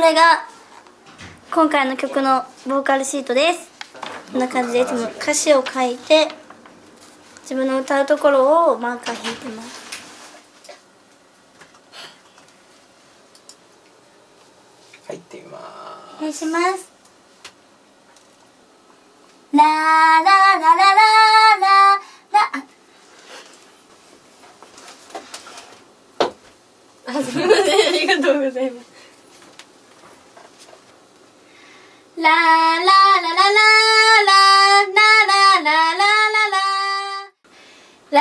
これが今回の曲のボーカルシートです。こんな感じでいつも歌詞を書いて自分の歌うところをマーカー引いてます。入ってみます。お願いします。ララララララララララララララララララ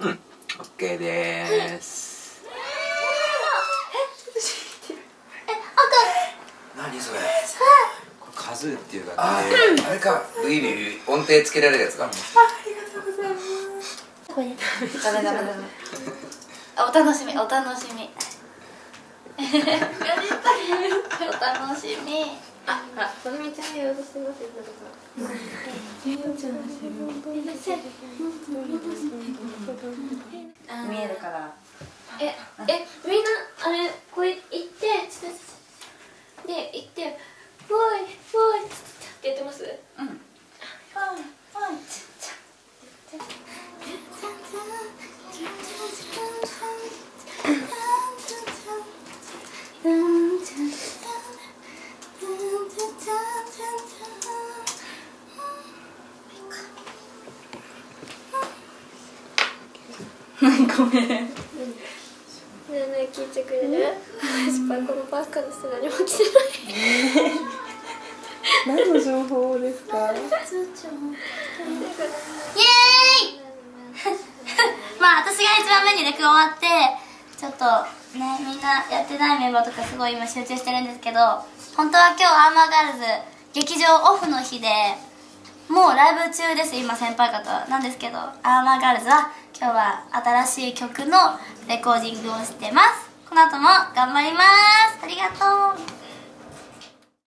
うん OK ですズーっていうあれか。ビビビ音程つけられるやつだありがとうございます。これ。ダメダメダメお楽しみお楽しみ。お楽しみ。あ、ほら、このみちゃんよろしくお願いします。見えるから。え、え、みんな、あれ、こう行って、で、行って。フォイフォイってやってます？うん。フォイフォイごめん。ねえねえ、聞いてくれる？私、このバカの人何も来てない。何の情報ですか？イエーイ！まあ私が一番目にで加わってちょっとねみんなやってないメンバーとかすごい今集中してるんですけど本当は今日アーマーガールズ劇場オフの日でもうライブ中です今先輩方。なんですけどアーマーガールズは今日は新しい曲のレコーディングをしてます。この後も頑張ります。ありがとう。